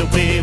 the way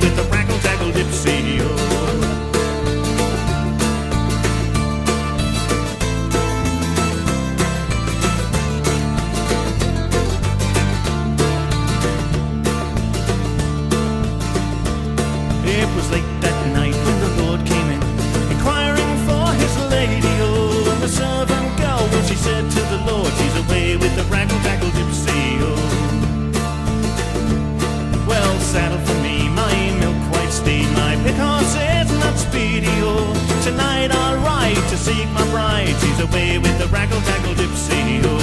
video. Oh. Tonight I'll ride to seek my bride. She's away with the raggle taggle gypsy. Oh.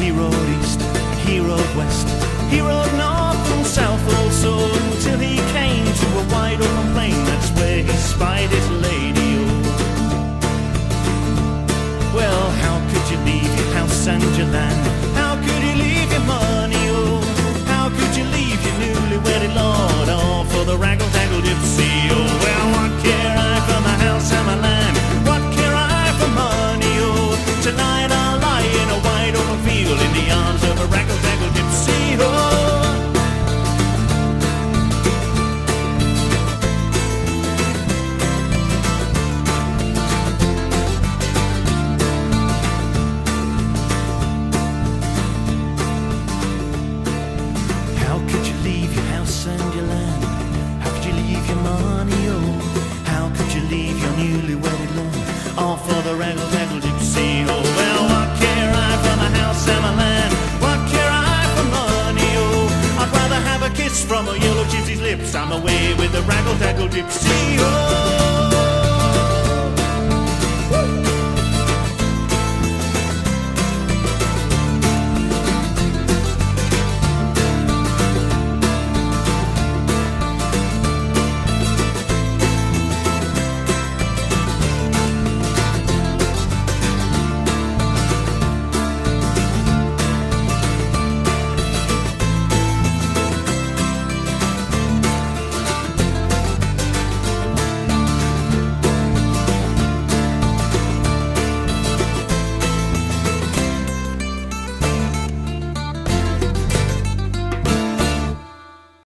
He rode east, he rode west, he rode north and south house house your land? How could you leave your money, oh? How could you leave your newly wedded love? All for the raggle taggle gypsy, oh. Well, what care I for my house and my land? What care I for money, oh? I'd rather have a kiss from a yellow gypsy's lips. I'm away with the raggle taggle gypsy, oh.